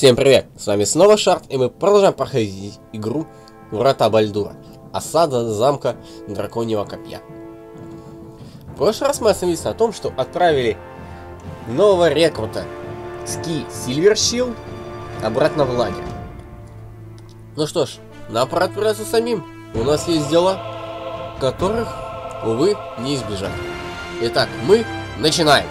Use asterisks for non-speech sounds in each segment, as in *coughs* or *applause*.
Всем привет, с вами снова Шарт, и мы продолжаем проходить игру Врата Бальдура. Осада замка Драконьего Копья. В прошлый раз мы остановились на том, что отправили нового рекрута Ски Сильверщил обратно в лагерь. Ну что ж, нам пора отправляться самим. У нас есть дела, которых, увы, не избежать. Итак, мы начинаем.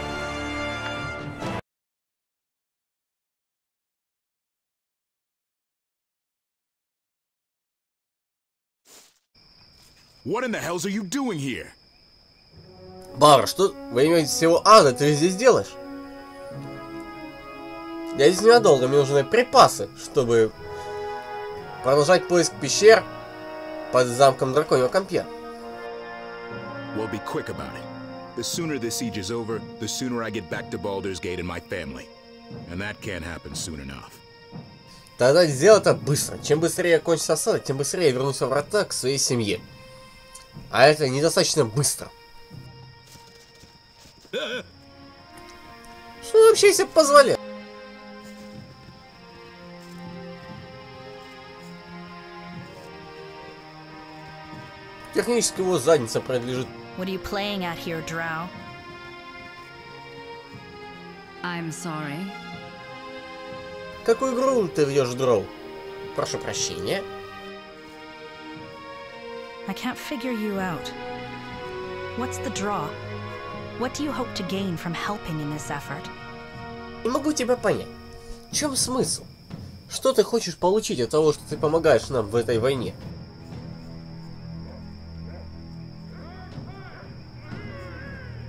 What in the hells are you doing here? Бар, что во имя всего ада ты здесь делаешь? Я здесь ненадолго, мне нужны припасы, чтобы продолжать поиск пещер под замком драконьего компья. Well, be quick about it. The sooner this siege is over, the sooner I get back to Baldur's Gate and my family. And that can't happen soon enough. Тогда сделай это быстро. Чем быстрее кончится осада, тем быстрее я вернусь врата к своей семье. А это недостаточно быстро. Что вообще себе позволяет? Технически его задница принадлежит What are you playing at here, Drow? I'm sorry. Какую игру ты ведешь, Дроу? Прошу прощения. I can't figure you out. What's the draw? What do you hope to gain from helping in this effort? Не могу тебя понять. В чем смысл? Что ты хочешь получить от того, что ты помогаешь нам в этой войне?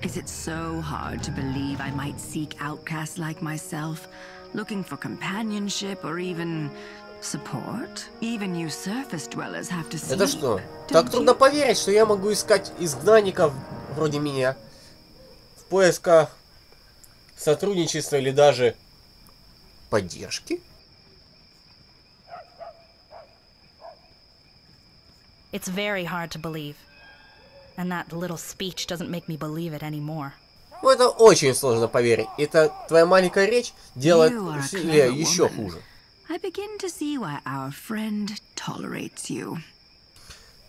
Is it so hard to believe I might seek outcasts like myself, looking for companionship or even support? Even you surface dwellers have to see. Это что? Так трудно поверить, что я могу искать изгнанников вроде меня в поисках сотрудничества или даже поддержки? It's very hard to believe. And that little speech doesn't make me believe it anymore. Ну, это очень сложно поверить. Это твоя маленькая речь делает clever еще хуже. I begin to see why our friend tolerates you.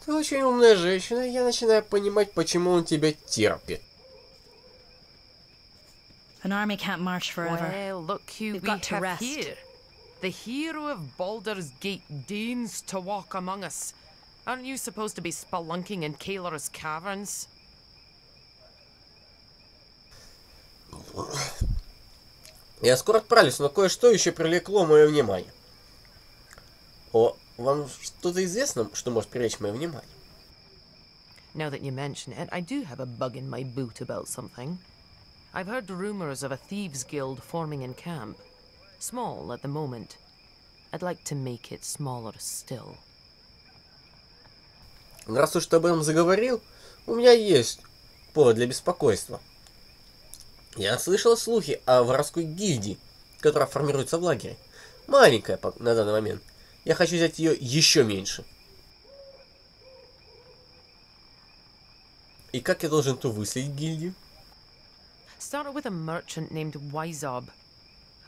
Ты очень умная женщина, и я начинаю понимать, почему он тебя терпит. An army can't march forever. Well, look who We've we got to have rest. here. The hero of Baldur's Gate deigns to walk among us. Aren't you supposed to be spelunking in Kaeler's caverns? Я скоро отправлюсь, но кое-что еще привлекло мое внимание. О, вам что-то известно, что может привлечь мое внимание? Now that you mention it, I do have a bug in my boot about something. I've heard rumors of a thieves' guild forming in camp. Small at the moment. I'd like to make it smaller still. Раз уж ты об этом заговорил, у меня есть повод для беспокойства. Я слышал слухи о воровской гильдии, которая формируется в лагере. Маленькая на данный момент. Я хочу взять ее еще меньше. И как я должен ту выследить гильдию? Started with a merchant named Wizob.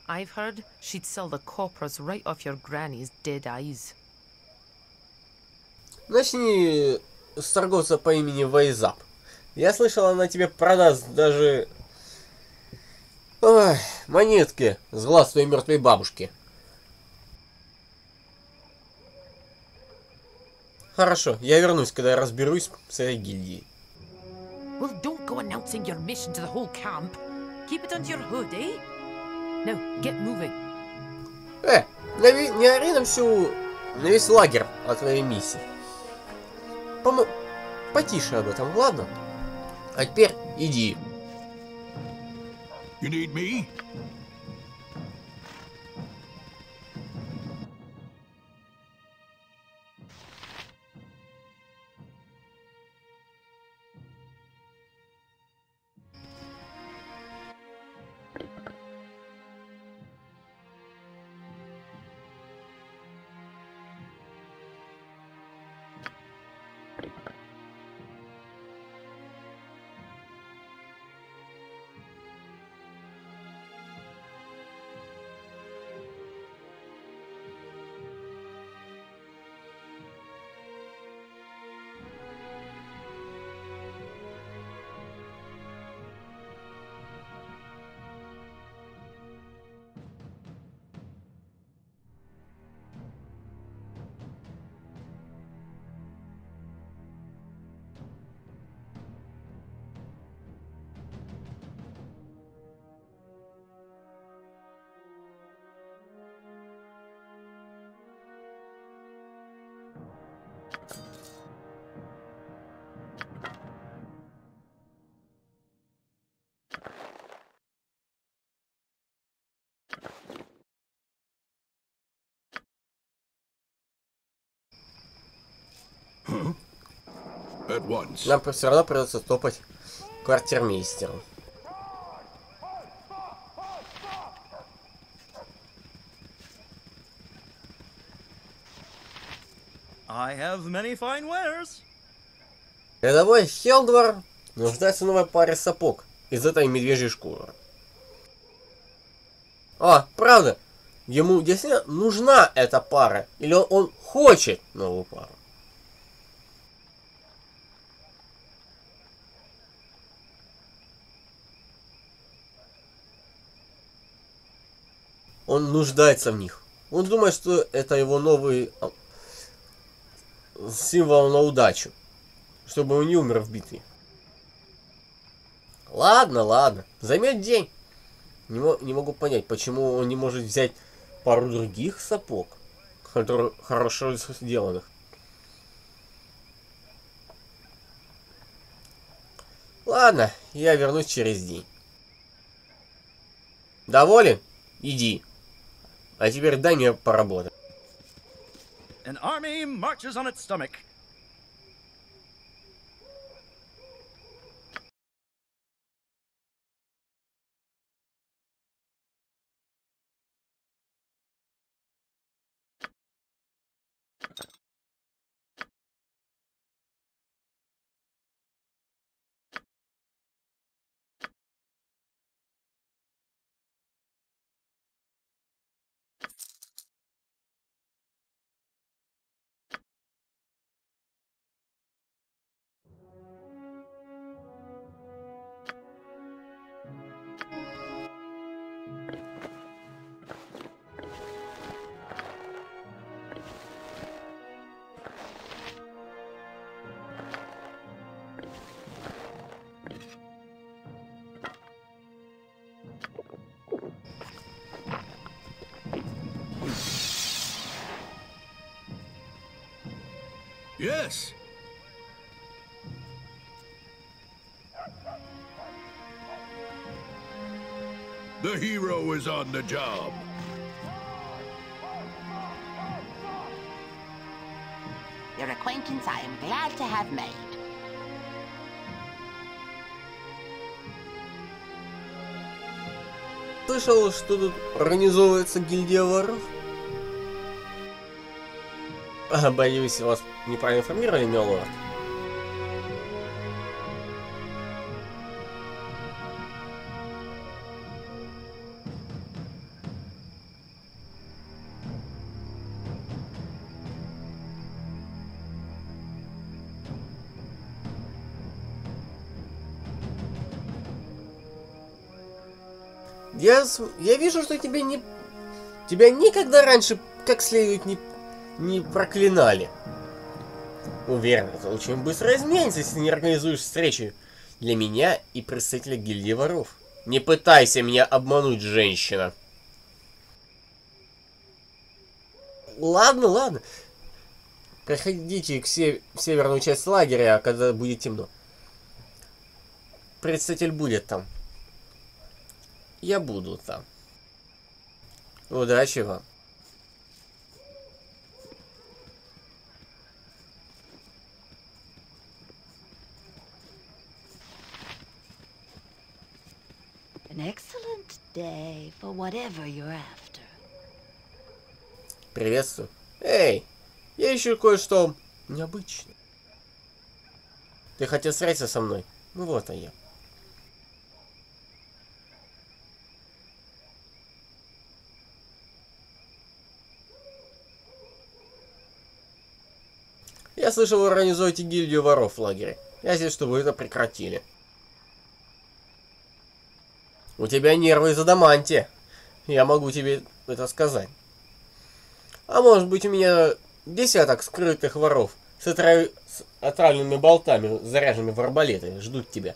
I've heard she'd sell the coppers right off your granny's dead eyes. Начни с торговца по имени Вайзап. Я слышал, она тебе продаст даже... Ой, монетки с глаз твоей мертвой бабушки. Хорошо, я вернусь, когда я разберусь с этой гильдией. Well, don't go announcing your mission to the whole camp. Keep it under your hood, eh? Now, get moving. Э, нави- не ори на всю... на весь лагерь о твоей миссии. Помо... Потише об этом, ладно? А теперь иди. You need me? Нам все равно придется топать квартирмейстеру. I have many fine wares. Рядовой Хелдвар нуждается в новой паре сапог из этой медвежьей шкуры. А, правда, ему действительно нужна эта пара, или он, он хочет новую пару. Он нуждается в них. Он думает, что это его новый а, символ на удачу чтобы он не умер в битве. Ладно, ладно, займет день. Не, не могу понять, почему он не может взять пару других сапог, которые хорошо сделанных. Ладно, я вернусь через день. Доволен? Иди. А теперь дай мне поработать. An army marches on its stomach. Yes. The hero is on the job. Your acquaintance I am glad to have made. Слышал, что тут организовывается гильдия воров? А, боюсь, вас неправильно информировали, милорд. Я, я вижу, что тебе не... Тебя никогда раньше как следует не, не проклинали. Уверен, это очень быстро изменится, если не организуешь встречу для меня и представителя гильдии воров. Не пытайся меня обмануть, женщина. Ладно, ладно. Проходите к се- в северную часть лагеря, когда будет темно. Представитель будет там. Я буду там. Удачи вам. An excellent day for whatever you're after. Приветствую. Эй, я ищу кое-что необычное. Ты хотел встретиться со мной? Ну вот а я. Я слышал, вы организуете гильдию воров в лагере. Я здесь, чтобы это прекратили. У тебя нервы из адамантия. Я могу тебе это сказать. А может быть у меня десяток скрытых воров с, отрав- с отравленными болтами, заряженными в арбалеты, ждут тебя.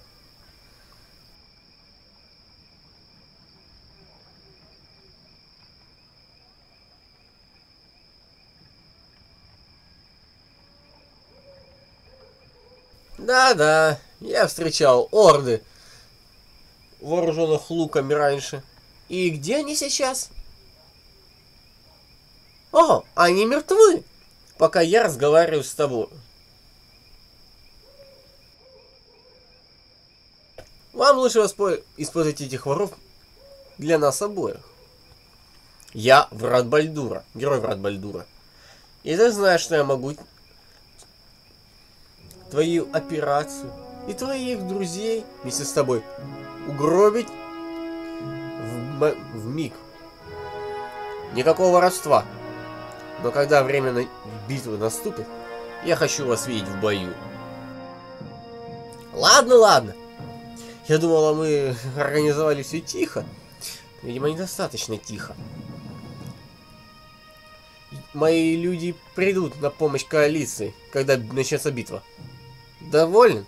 Да-да, я встречал орды вооруженных луками раньше. И где они сейчас? О, они мертвы, пока я разговариваю с тобой. Вам лучше воспо... использовать этих воров для нас обоих. Я врат Бальдура, герой врат Бальдура. И ты знаешь, что я могу твою операцию и твоих друзей вместе с тобой угробить в, миг. Никакого воровства. Но когда время на битвы наступит, я хочу вас видеть в бою. Ладно, ладно. Я думала, мы *laughs* организовали все тихо. Видимо, недостаточно тихо. Мои люди придут на помощь коалиции, когда начнется битва. Доволен?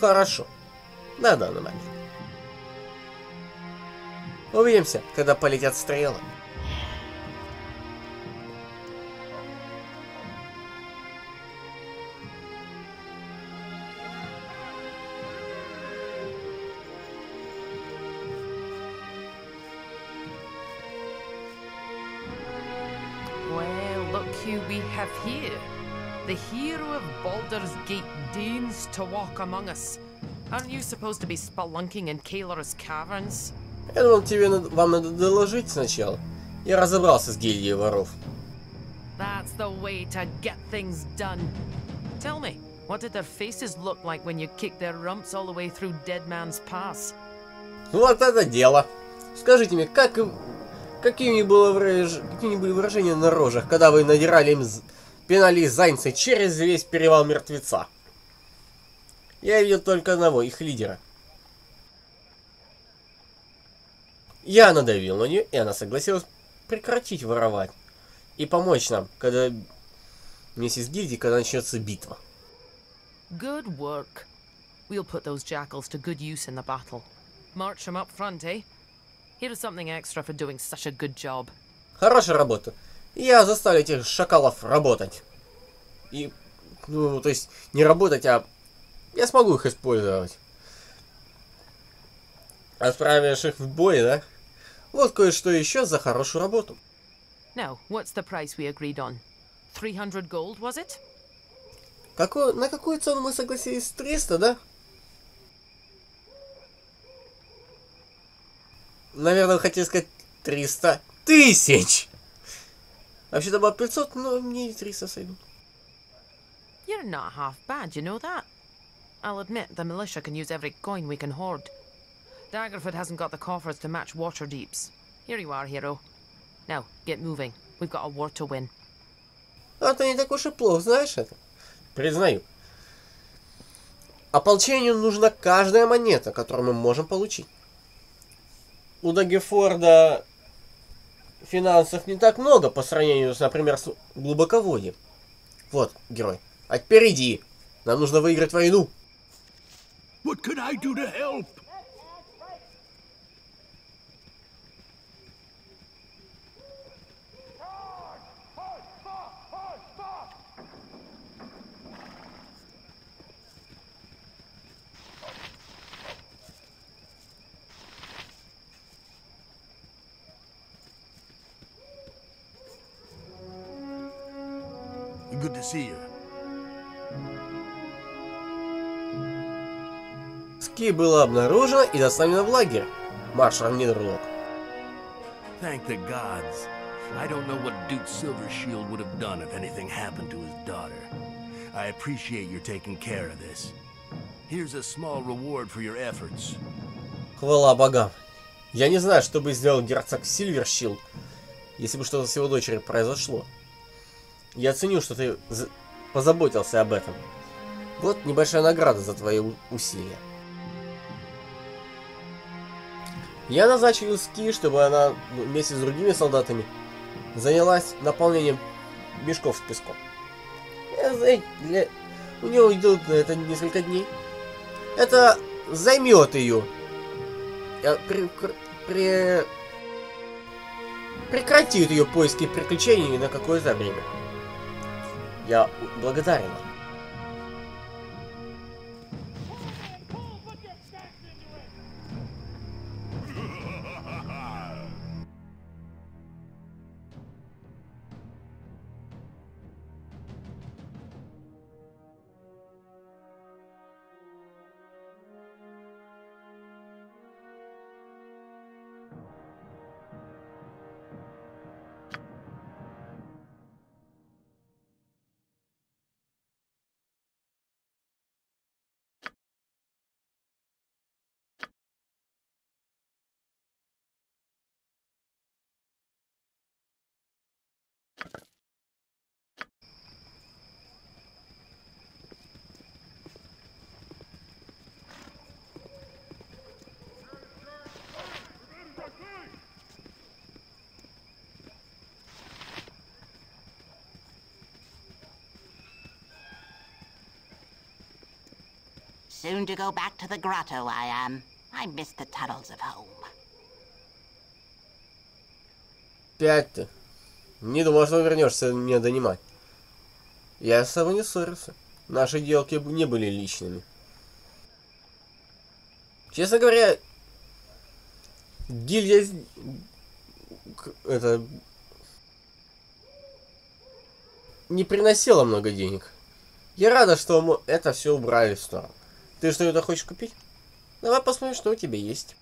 Хорошо. На данный момент. Увидимся, когда полетят стрелы. Deigns to walk among us. Aren't you supposed to be spelunking in Kaelor's caverns? Я думал, тебе надо, вам надо доложить сначала. Я разобрался с гильдией воров. That's the way to get things done. Tell me, what did their faces look like when you kicked their rumps all the way through Dead Man's Pass? Вот это дело. Скажите мне, как им- какие, было выраж... какие были выражения на рожах, когда вы надирали им пинали зайцы через весь перевал мертвеца? Я видел только одного, их лидера. Я надавил на нее, и она согласилась прекратить воровать. И помочь нам, когда вместе с гильдией, когда начнется битва. Good work. We'll put those jackals to good use in the battle. March them up front, eh? Here's something extra for doing such a good job. Хорошая работа. Я заставлю этих шакалов работать. И, ну, то есть, не работать, а я смогу их использовать. Отправишь их в бой, да? Вот кое-что еще за хорошую работу. Now, what's the price we agreed on? 300 gold, was it? Какую, на какую цену мы согласились? 300, да? Наверное, вы хотели сказать 300 тысяч. Вообще-то было 500, но мне и 300 сойдут. You're not half bad, you know that? I'll admit the militia can use every coin we can hoard. Daggerford hasn't got the coffers to match Waterdeep's. Here you are, hero. Now, get moving. We've got a war to win. А не так уж и плохо, знаешь это? Признаю. Ополчению нужна каждая монета, которую мы можем получить. У Дагефорда финансов не так много по сравнению, с, например, с глубоководьем. Вот, герой. А теперь. Нам нужно выиграть войну. What could I do to help? Было обнаружено и доставлено в лагерь. Маршал Нидерлок. Thank the gods. I don't know what Duke Silvershield would have done if anything happened to his daughter. I appreciate your taking care of this. Here's a small reward for your efforts. Хвала богам. Я не знаю, что бы сделал герцог Сильверщилд, если бы что-то с его дочерью произошло. Я ценю, что ты за- позаботился об этом. Вот небольшая награда за твои усилия. Я назначил Ски, чтобы она вместе с другими солдатами занялась наполнением мешков с песком. Для... У нее уйдут на это несколько дней. Это займет ее при- при- прекратит ее поиски приключений на какое-то время. Я благодарен вам. Soon to go back to the grotto, I am. I miss the tunnels of home. Пять ты. Не думал, что вернешься меня донимать. Я с тобой не ссорился. Наши делки не были личными. Честно говоря, гильдия... Это... Не приносила много денег. Я рада, что мы это все убрали в сторону. Ты что-то хочешь купить? Давай посмотрим, что у тебя есть.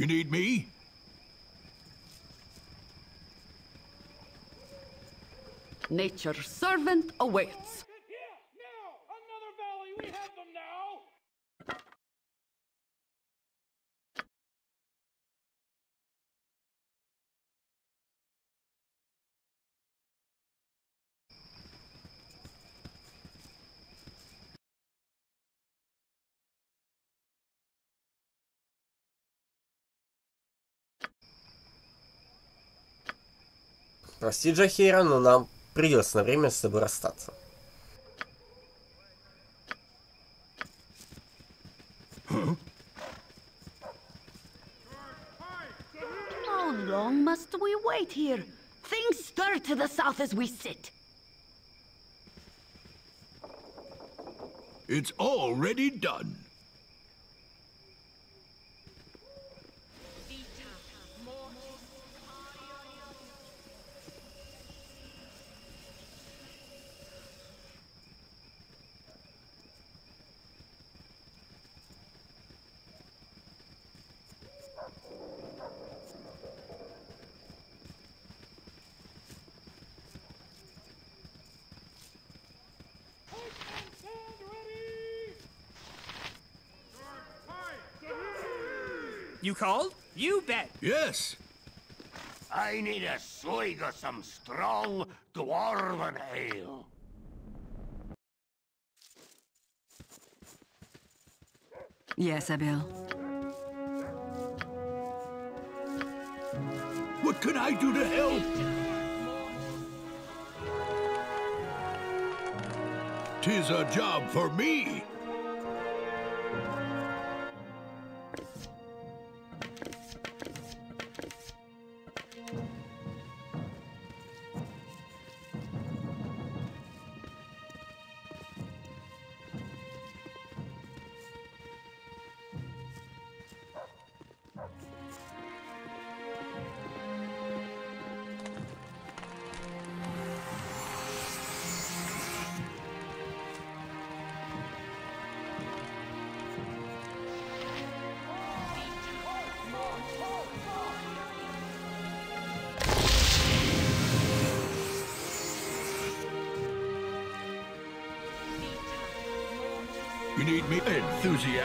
You need me? Nature's servant awaits. Прости, Джахира, но нам придется на время с тобой расстаться. How long must we wait here? Things stir to the south as we sit. It's already done. You called? You bet. Yes. I need a swig of some strong dwarven ale. Yes, Abil. What can I do to help? Tis a job for me.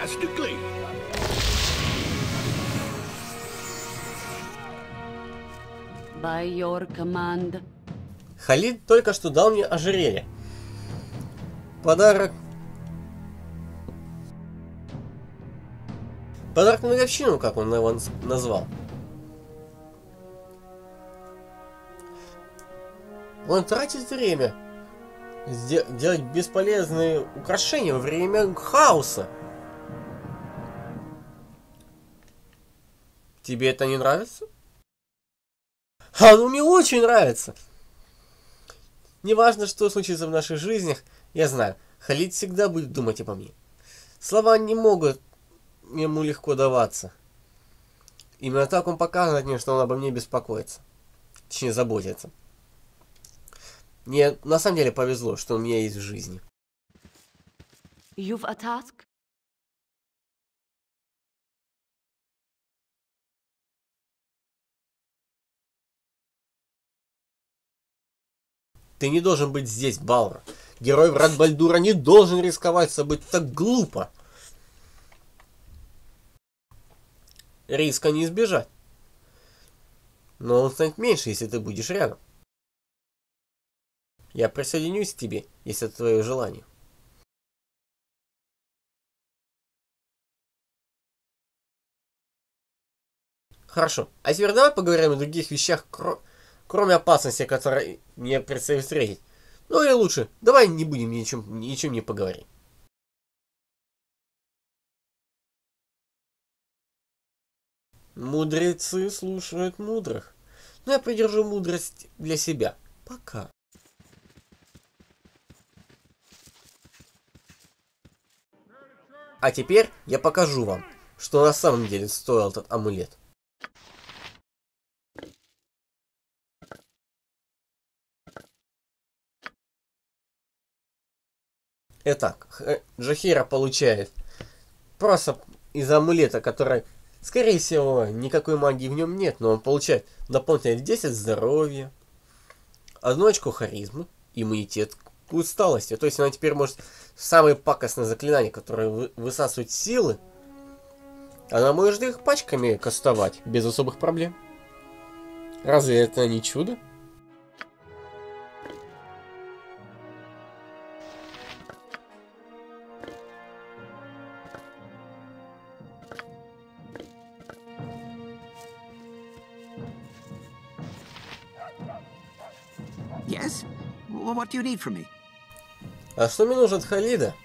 Enthusiastically. By your command. Халид только что дал мне ожерелье. Подарок... Подарок на годовщину, как он его назвал. Он тратит время делать бесполезные украшения во время хаоса. Тебе это не нравится? А оно мне очень нравится. Неважно, что случится в наших жизнях, я знаю, Халид всегда будет думать обо мне. Слова не могут ему легко даваться. Именно так он показывает мне, что он обо мне беспокоится. Точнее, заботится. Мне на самом деле повезло, что у меня есть в жизни. You've a Ты не должен быть здесь, Балра. Герой Врат Бальдура не должен рисковать собой так глупо. Риска не избежать. Но он станет меньше, если ты будешь рядом. Я присоединюсь к тебе, если это твое желание. Хорошо. А теперь давай поговорим о других вещах, кро кроме опасности, которые мне предстоит встретить. Ну или лучше, давай не будем ни о чем, ни о чем не поговорить. Мудрецы слушают мудрых. Но я придержу мудрость для себя. Пока. А теперь я покажу вам, что на самом деле стоил этот амулет. Итак, Джахира получает просто из амулета, который, скорее всего, никакой магии в нем нет, но он получает дополнительно 10 здоровья, одну очко харизмы, иммунитет к усталости. То есть она теперь может самые пакостные заклинания, которые вы, высасывают силы, она может их пачками кастовать без особых проблем. Разве это не чудо? You need from me? А что мне нужно от Халида?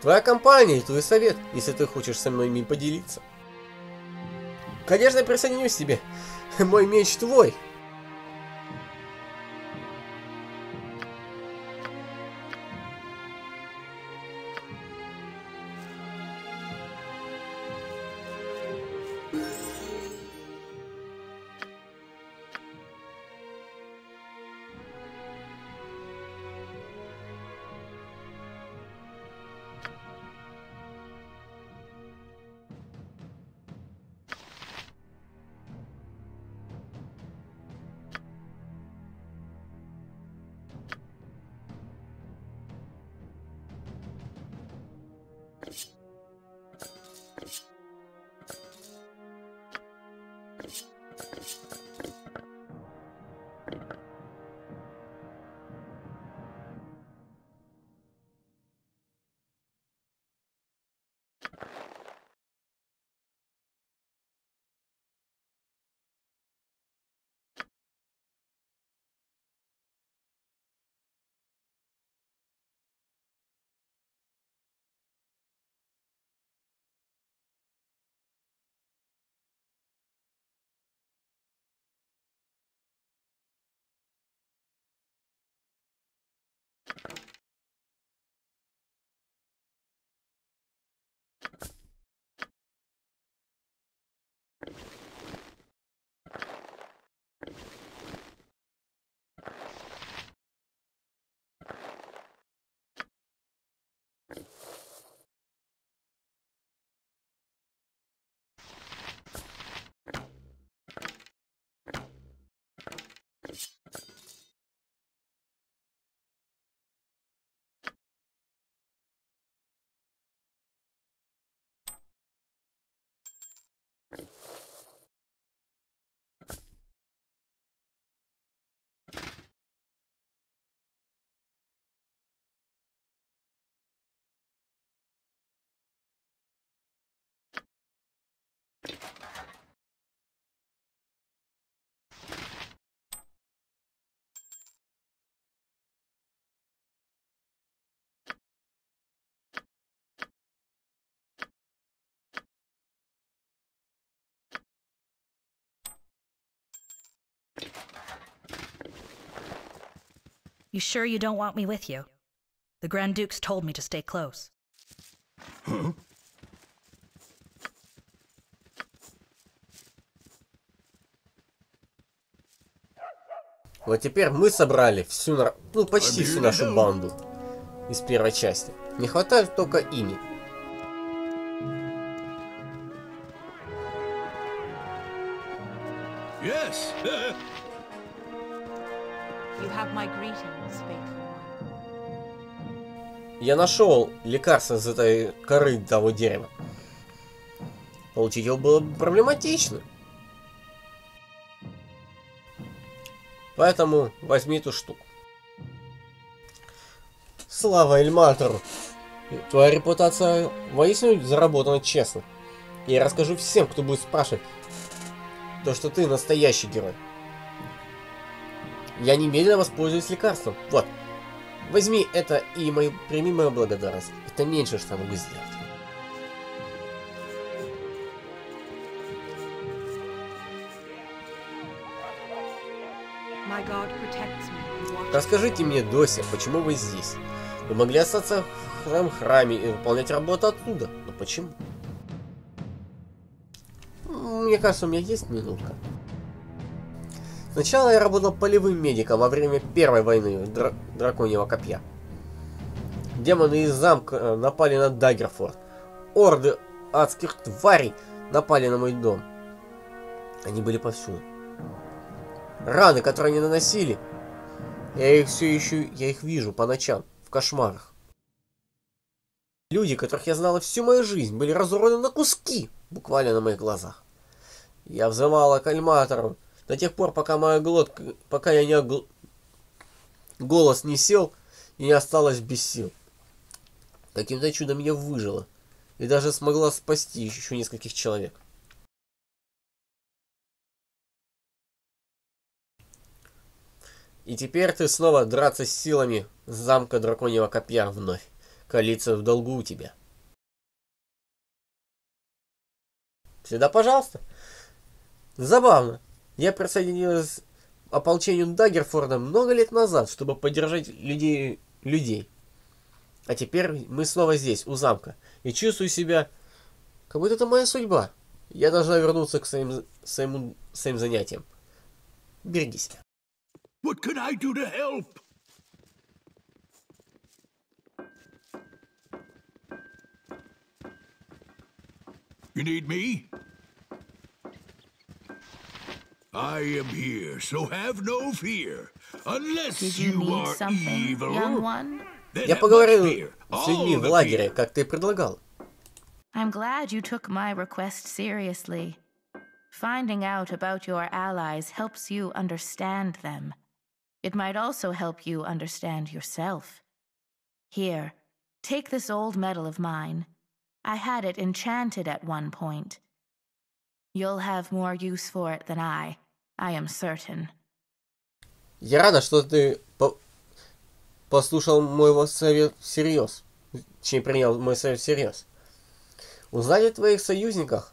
Твоя компания и твой совет, если ты хочешь со мной ими поделиться. Конечно, я присоединюсь к тебе. Мой меч твой. You sure you don't want me with you? The Grand Dukes told me to stay close. Huh? Вот теперь мы собрали всю, нар- ну почти всю нашу банду из первой части. Не хватает только ими. Yes. *laughs* Я нашел лекарство из этой коры того дерева. Получить его было бы проблематично. Поэтому возьми эту штуку. Слава Эльматору! Твоя репутация воистину заработана честно. Я расскажу всем, кто будет спрашивать, то, что ты настоящий герой. Я немедленно воспользуюсь лекарством. Вот. Возьми это и мою, прими мою благодарность. Это меньше, что я могу сделать. Расскажите мне, Дося, почему вы здесь? Вы могли остаться в своем храме и выполнять работу оттуда. Но почему? Мне кажется, у меня есть минутка. Сначала я работал полевым медиком во время первой войны дра- драконьего копья. Демоны из замка э, напали на Даггерфорд. Орды адских тварей напали на мой дом. Они были повсюду. Раны, которые они наносили, я их все еще, я их вижу по ночам, в кошмарах. Люди, которых я знала всю мою жизнь, были разорваны на куски, буквально на моих глазах. Я взывала к Альматору до тех пор, пока моя глотка, пока я не огл... голос не сел и не осталась без сил. Каким-то чудом я выжила и даже смогла спасти еще нескольких человек. И теперь ты снова драться с силами замка драконьего копья вновь. Коалиция в долгу у тебя. Всегда пожалуйста. Забавно. Я присоединилась к ополчению Даггерфорда много лет назад, чтобы поддержать людей, людей. А теперь мы снова здесь, у замка. И чувствую себя, как будто это моя судьба. Я должна вернуться к своим, своим, своим занятиям. Береги себя. What can I do to help? You need me? I am here, so have no fear. Unless Did you need are something, evil. young one? then Я have поговорил much fear. с людьми All в the лагере, как ты и предлагал. I'm glad you took my request seriously. Finding out about your allies helps you understand them. It might also help you understand yourself. Here, take this old medal of mine. I had it enchanted at one point. You'll have more use for it than I, I am certain. Я рада, что ты по- послушал мой совет всерьез. Точнее, принял мой совет всерьез. Узнать о твоих союзниках,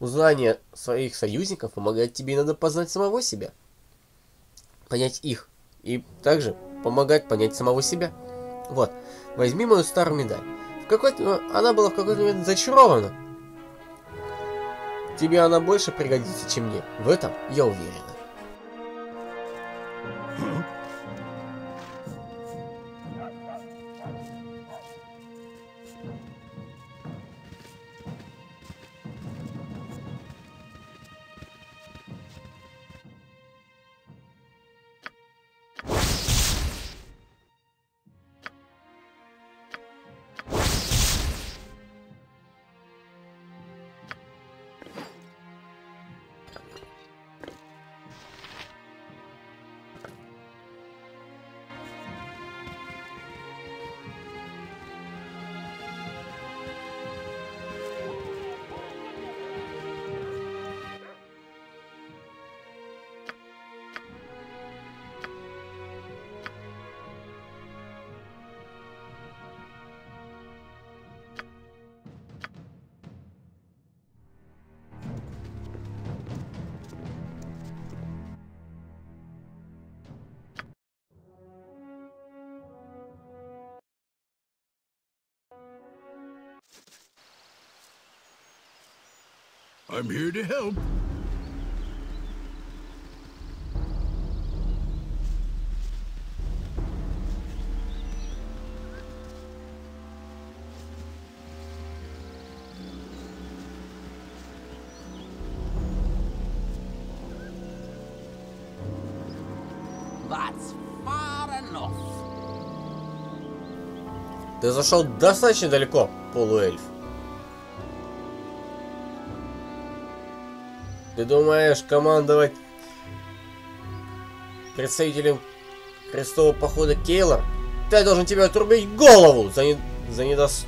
узнание своих союзников помогает тебе иногда познать самого себя. Понять их. И также помогать понять самого себя. Вот, возьми мою старую медаль. В какой-то, она была в какой-то момент зачарована. Тебе она больше пригодится, чем мне. В этом я уверена. I'm here to help. That's far enough. Ты зашел достаточно далеко, полуэльф. Ты думаешь командовать представителем крестового похода Кейлор? Я должен тебе отрубить голову за, не... за, недос...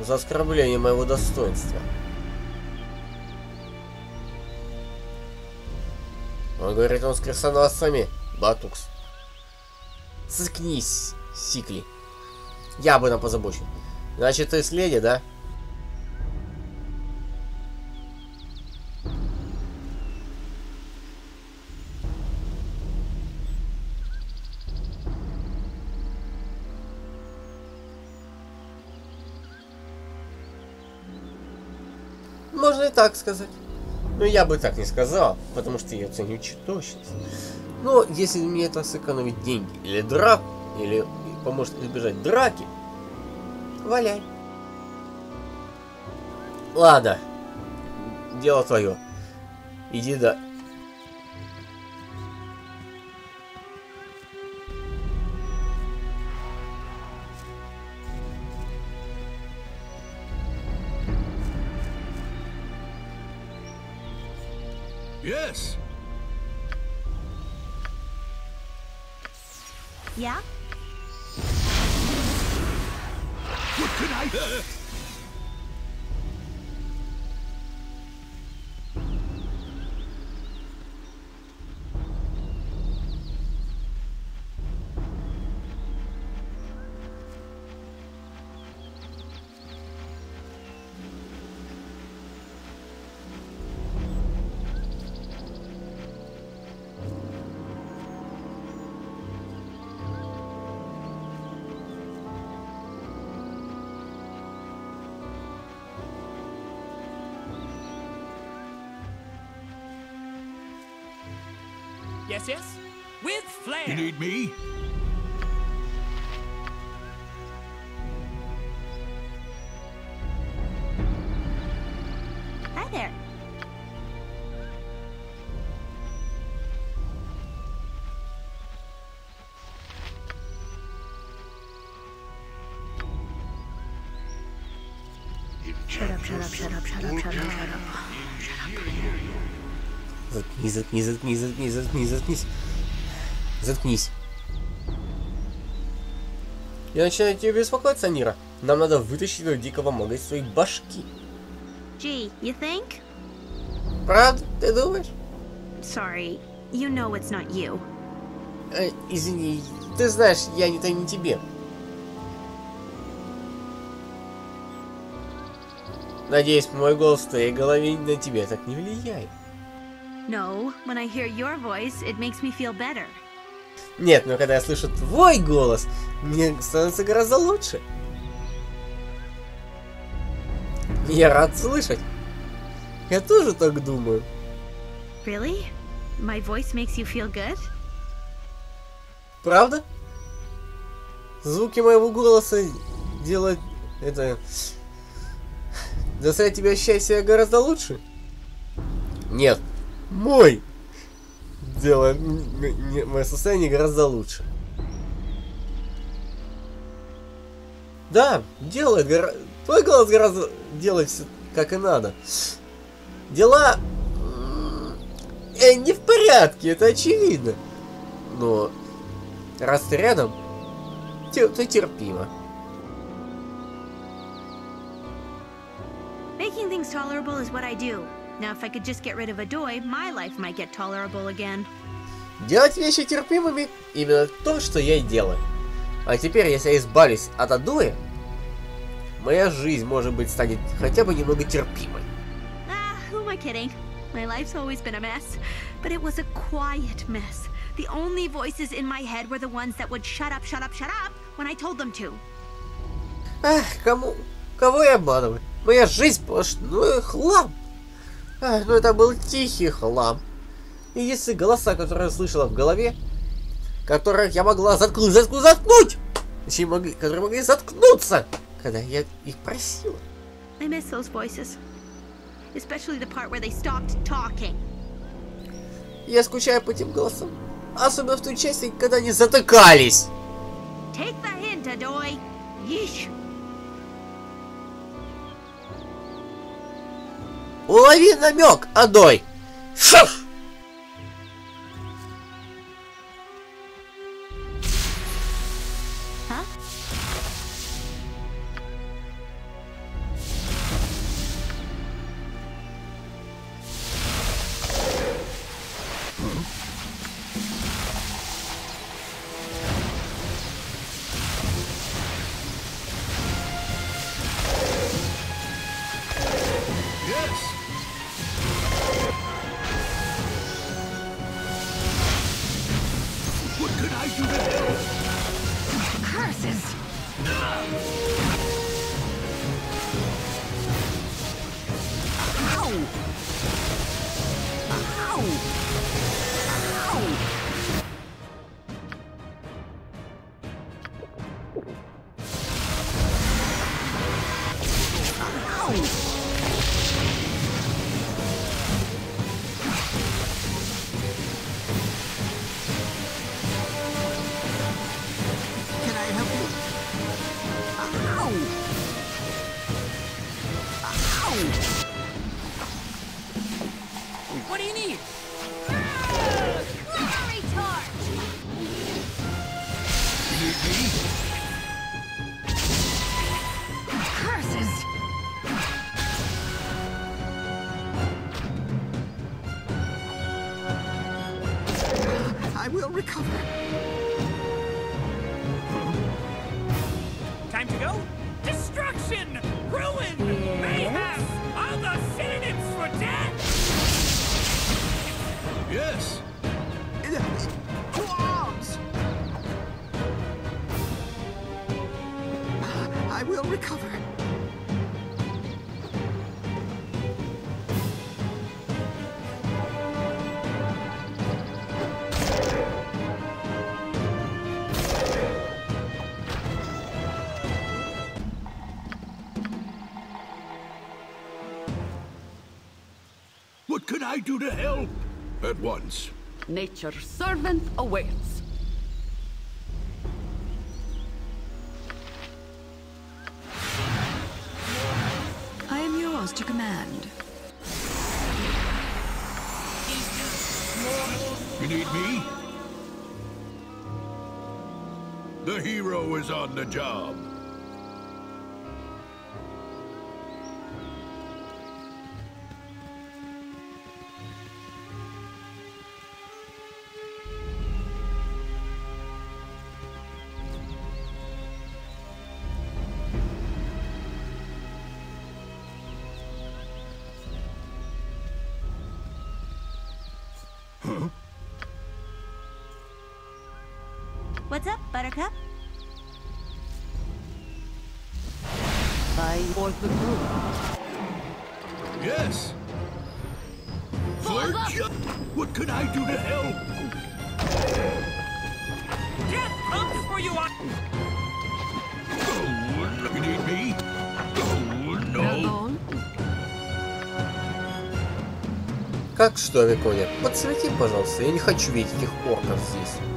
за оскорбление моего достоинства. Он говорит, он с крестоносцами. Батукс. Заткнись, Сикли. Я об этом позабочусь. Значит, ты с леди, да? Так сказать. Но я бы так не сказал, потому что я ценю точность. Но если мне это сэкономить деньги или драк, или поможет избежать драки, валяй. Ладно, дело твое. Иди да. Yeah? Flair. You need me? Hi there. Shut up, shut up, shut up, shut up, shut up, shut up. Заткнись, заткнись, заткнись, заткнись, заткнись, заткнись. Заткнись. Я начинаю тебя беспокоиться, Нира. Нам надо вытащить этого дикого мага из своей башки. Gee, you think? Правда? Ты думаешь? Sorry, you know it's not you. Э, извини, ты знаешь, я не то не тебе. Надеюсь, мой голос в твоей голове на тебя так не влияет. No, when I hear your voice, it makes me feel better. Нет, но когда я слышу твой голос, мне становится гораздо лучше. Я рад слышать. Я тоже так думаю. Really? My voice makes you feel good? Правда? Звуки моего голоса делают это... Доставить тебе счастье гораздо лучше? Нет. Мой! Делает мое состояние гораздо лучше. Да, делает гора... Твой голос гораздо делает все как и надо. Дела... Э, не в порядке, это очевидно. Но раз ты рядом, ты, ты терпимо. Making things tolerable is what I do. Now, if I could just get rid of Adoy, my life might get tolerable again. Делать вещи терпимыми – именно то, что я и делаю. А теперь, если я избавлюсь от Адоя, моя жизнь, может быть, станет хотя бы немного терпимой. Ah, who am I kidding? My life's always been a mess, but it was a quiet mess. The only voices in my head were the ones that would shut up, shut up, shut up when I told them to. Ах, кому... Кого я обманываю? Моя жизнь сплошной хлам. Ах, ну это был тихий хлам. И если голоса, которые я слышала в голове, которых я могла заткнуть, заткнуть, заткнуть! Точнее, могли, которые могли заткнуться, когда я их просила. I miss those voices. Especially the part where they stopped talking. Я скучаю по тем голосам. Особенно в той части, когда они затыкались. Take the hint, Adoy. Yeesh. Улови намек, Адой! Шух! I do to help? At once. Nature's servant awaits. What's up, Buttercup? By for the group. Yes! For ju- What can I do to help? Death comes for you on... Oh, you need me? Как что, Виконя? Подсвети, пожалуйста, я не хочу видеть этих орков здесь.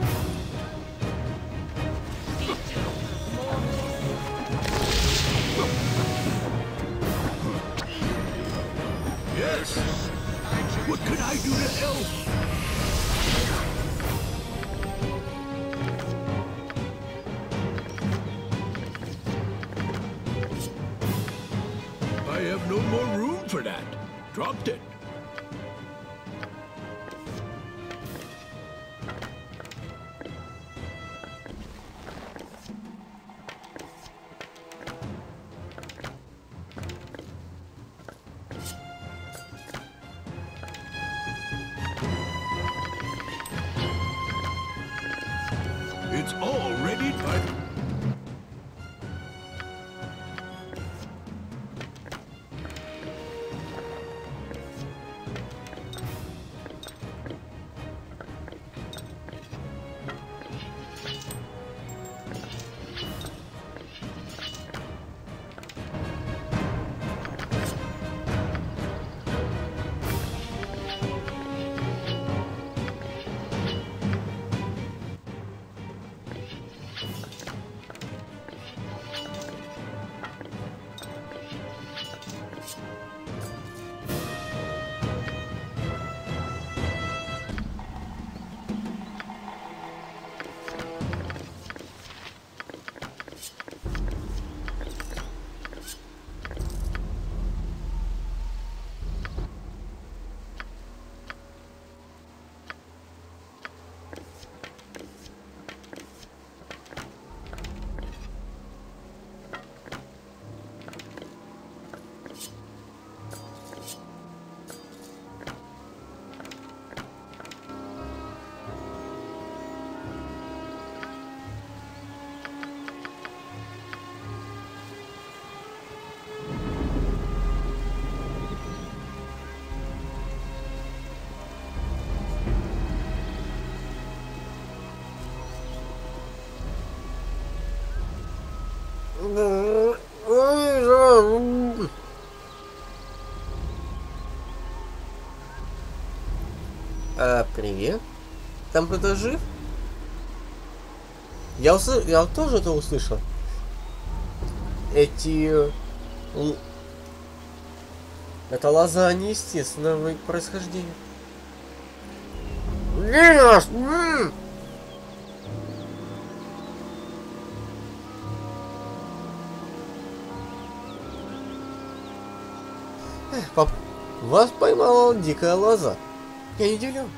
Там кто-то жив? Я, усл... я тоже это услышал. Эти... Это лоза неестественного происхождения. Эх, пап, вас поймала дикая лоза. Я не удивлен.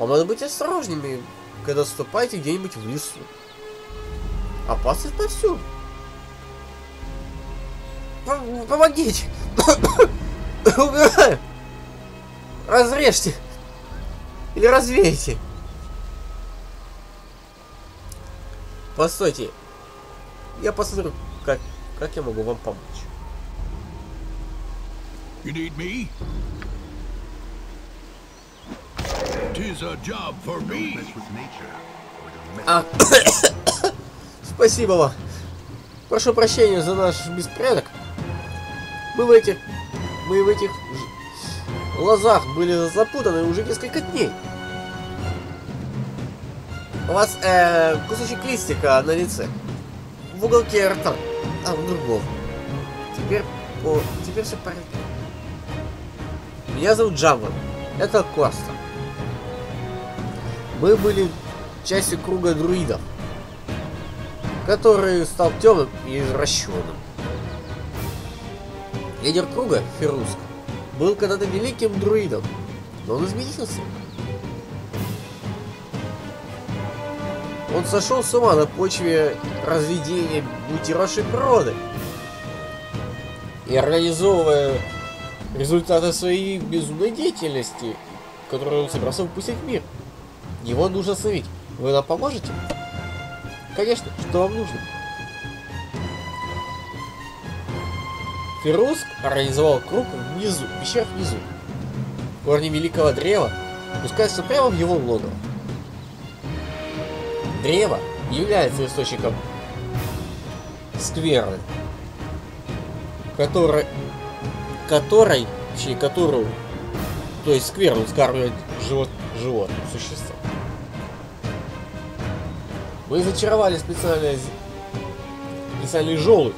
Вам надо быть осторожными, когда вступаете где-нибудь в лесу. Опасность повсюду. Пом- Помогите! *coughs* Убираю! Разрежьте! Или развейте! Постойте. Я посмотрю, как, как я могу вам помочь. You need me? Tis a job for me. А, *coughs* спасибо вам. Прошу прощения за наш беспорядок. Мы в этих... Мы в этих лозах были запутаны уже несколько дней. У вас э, кусочек листика на лице. В уголке рта. А, в другом. Теперь... О, теперь все в порядке. Меня зовут Джамбо. Это Коста. Мы были частью круга друидов, который стал темным и извращенным. Лидер круга, Феруск, был когда-то великим друидом, но он изменился. Он сошел с ума на почве разведения мутировавшей природы. И организовывая результаты своей безумной деятельности, которую он собирался выпустить в мир. Его нужно остановить. Вы нам поможете? Конечно, что вам нужно? Феруск организовал круг внизу, пещер внизу. Корни великого древа спускаются прямо в его логово. Древо является источником скверны, который, которой, точнее, которую, то есть скверну скармливает живот, животным, существа. Мы зачаровали специальное, з- специальный желудь,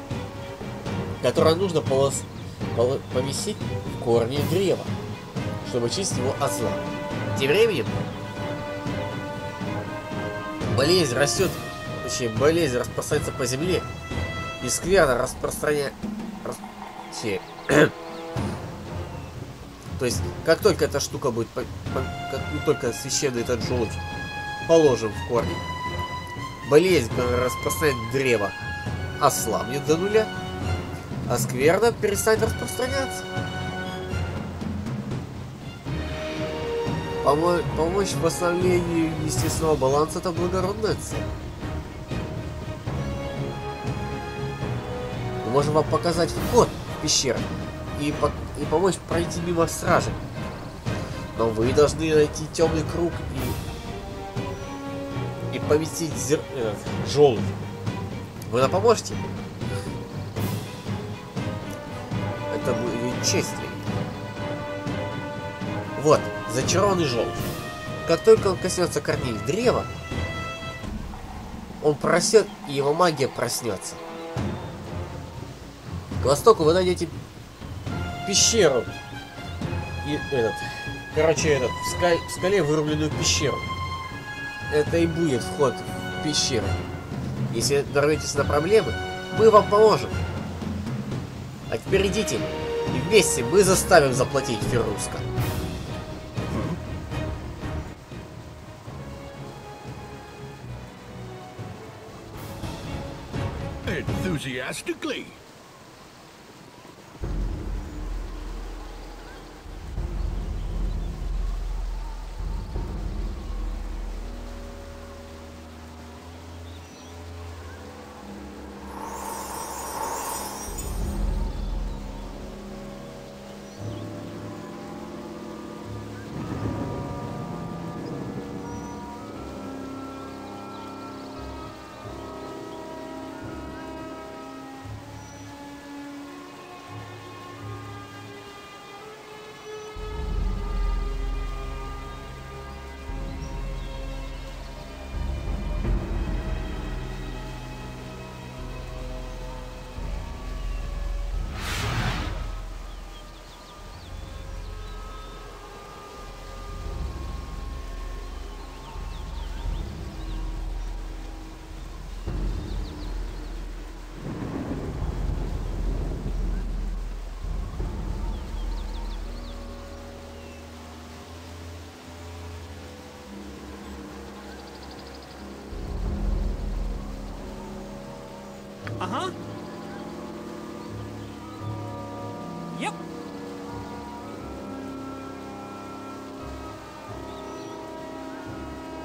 который нужно полос, поло- поместить в корни древа, чтобы очистить его от зла. Тем временем болезнь растет, точнее болезнь распространяется по земле, и скверно распространяет... *coughs* То есть, как только эта штука будет, как только священный этот желудь положим в корни, болезнь, которая распространяет древо, ослабнет до нуля, а скверно перестанет распространяться. Помо- помочь в восстановлении естественного баланса это благородная цель. Мы можем вам показать вход в пещеру и, по- и помочь пройти мимо стражи. Но вы должны найти темный круг и поместить зер... э, желудь. Вы нам поможете? Это будет честь. Вот, зачарованный желудь. Как только он коснется корней древа, он просет, и его магия проснется. К востоку вы найдете пещеру. И этот. Короче, этот. В, ска- в скале вырубленную пещеру. Это и будет вход в пещеру. Если нарветесь на проблемы, мы вам поможем. А теперь идите. И вместе мы заставим заплатить Феруска. Enthusiastically.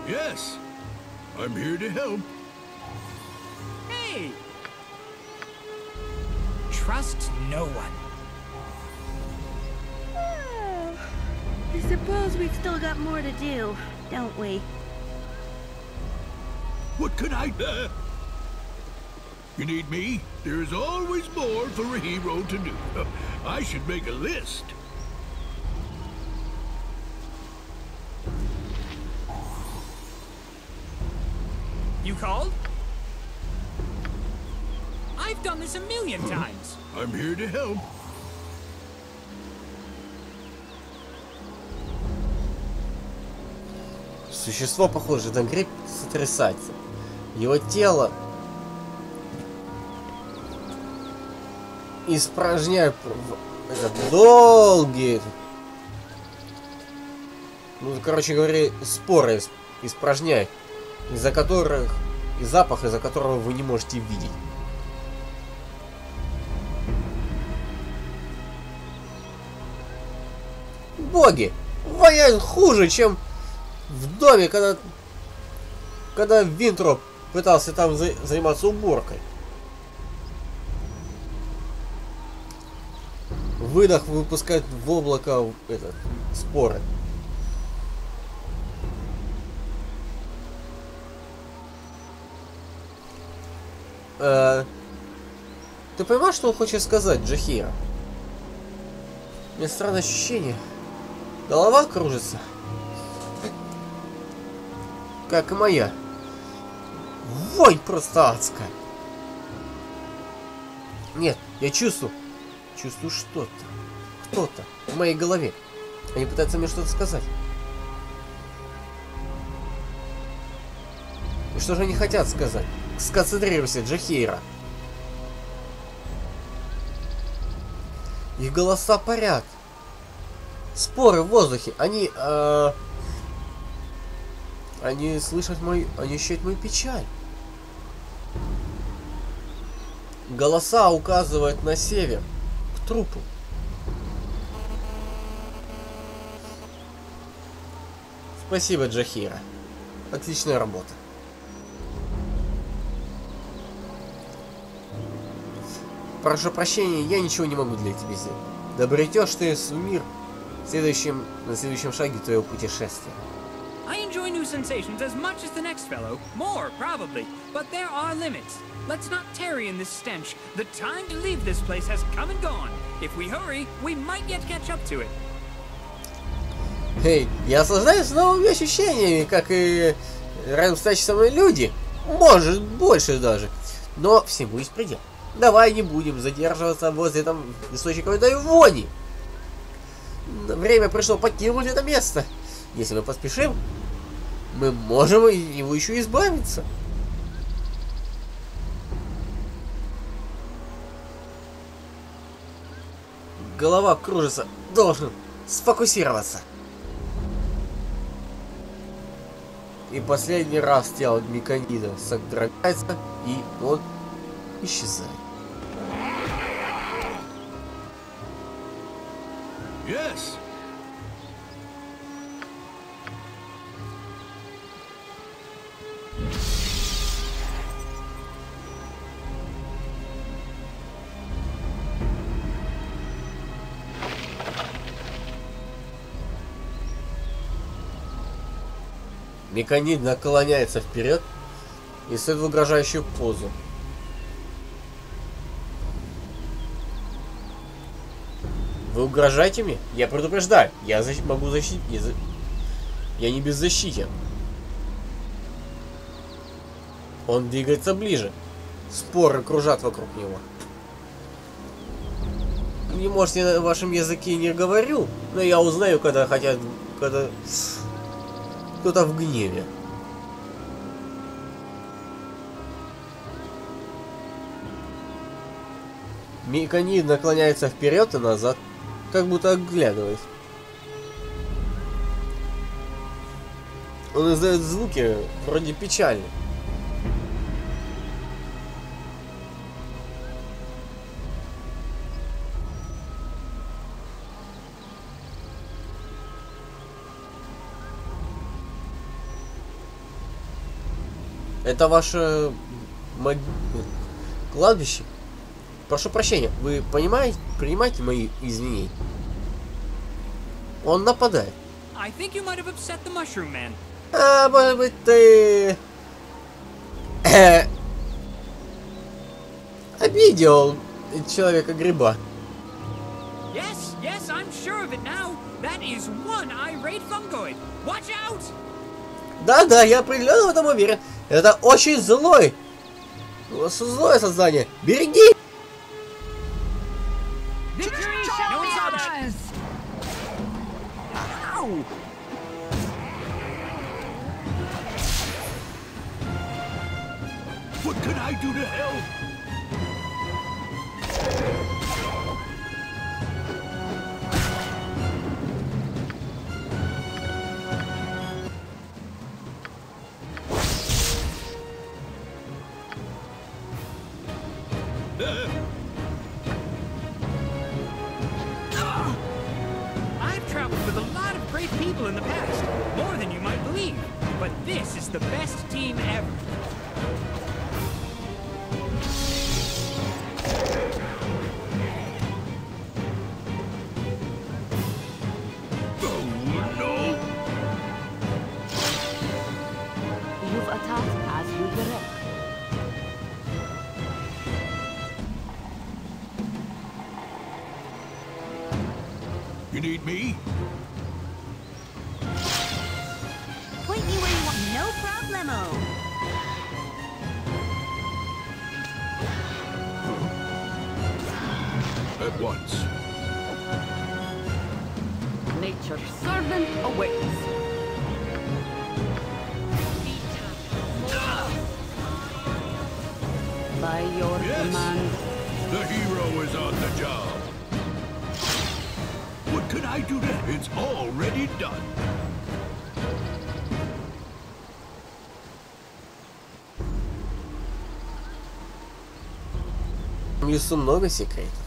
Yes, I'm here to help. Hey! Trust no one. I suppose we've still got more to do, don't we? What could I... Uh, you need me? There's always more for a hero to do. *laughs* I should make a list. Here to help. Существо, похоже на гриб, сотрясается. Его тело испражняет этот долгий... Ну, короче говоря, споры ис- испражняет, из-за которых... И запах, из-за которого вы не можете видеть. Боги! Воняет хуже, чем в доме, когда... Когда Винтроп пытался там за- заниматься уборкой. Выдох выпускает в облако этот, споры. Э, ты понимаешь, что он хочет сказать, Джахира? У меня странное ощущение. Голова кружится. Как и моя. Вонь просто адская. Нет, я чувствую. Чувствую что-то. Кто-то в моей голове. Они пытаются мне что-то сказать. И что же они хотят сказать? Сконцентрируйся, Джахейра. Их голоса парят. Споры в воздухе. Они... э, они слышат мой... Они ощущают мою печаль. Голоса указывают на север. К трупу. Спасибо, Джахира. Отличная работа. Прошу прощения, я ничего не могу для тебя сделать. Добретешь ты в мир следующем, на следующем шаге твоего путешествия. I enjoy new sensations as much as the next fellow. More, probably. But there are limits. Let's not tarry in this stench. The time to leave this place has come and gone. If we hurry, we might yet catch up to it. Эй, я наслаждаюсь новыми ощущениями, как и рядом стоящие со мной люди. Может, больше даже. Но всему есть предел. Давай не будем задерживаться возле там источника этой вони. Время пришло покинуть это место. Если мы поспешим, мы можем от него еще избавиться. Голова кружится. Должен сфокусироваться. И последний раз тело Миканида содрогается, и он исчезает. Yes. Меканид наклоняется вперед и стоит в угрожающую позу. Вы угрожаете мне? Я предупреждаю. Я защ- могу защитить. Я, за- я не беззащитен. Он двигается ближе. Споры кружат вокруг него. Не может, я на вашем языке не говорю, но я узнаю, когда хотят, когда кто-то в гневе. Миканид наклоняется вперед и назад, как будто оглядываясь. Он издает звуки вроде печальные. Это ваше мог... кладбище? Прошу прощения, вы понимаете, принимаете мои извинения? Он нападает. А, может быть, ты... Э, Обидел человека-гриба. Yes, yes, I'm sure of it now. That is one irate fungoid. Watch out! Да-да, я определенно в этом уверен. Это очень злой. Злое создание. Береги! Need me? It's already done. В лесу много секретов.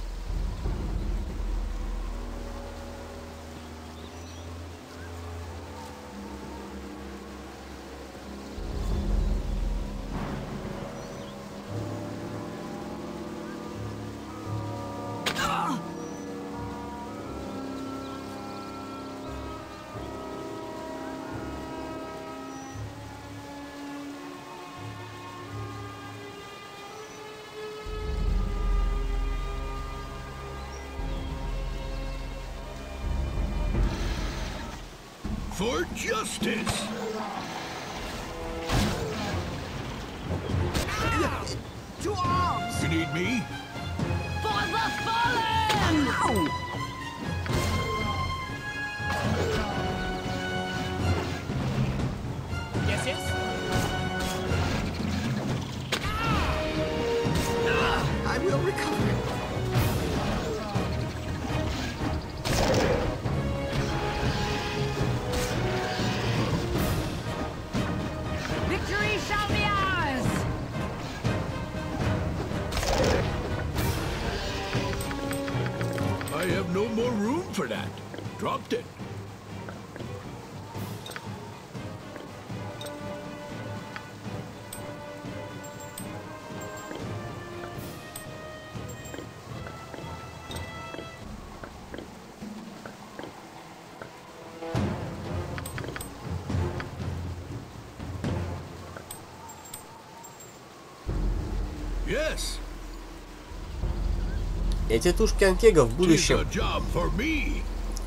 Эти тушки анкегов в будущем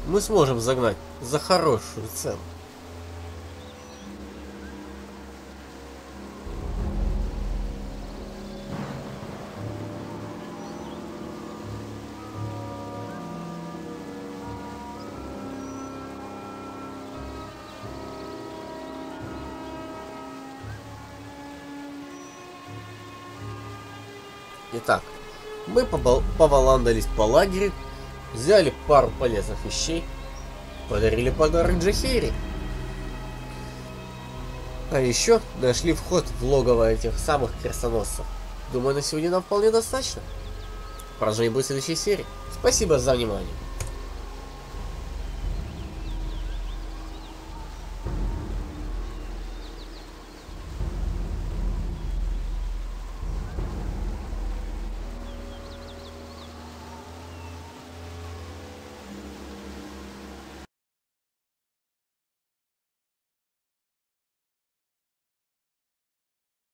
мы сможем загнать за хорошую цену. Мы поваландались по лагерю, взяли пару полезных вещей, подарили подарок Джахири. А еще нашли вход в логово этих самых крестоносцев. Думаю, на сегодня нам вполне достаточно. Продолжение будет в следующей серии. Спасибо за внимание.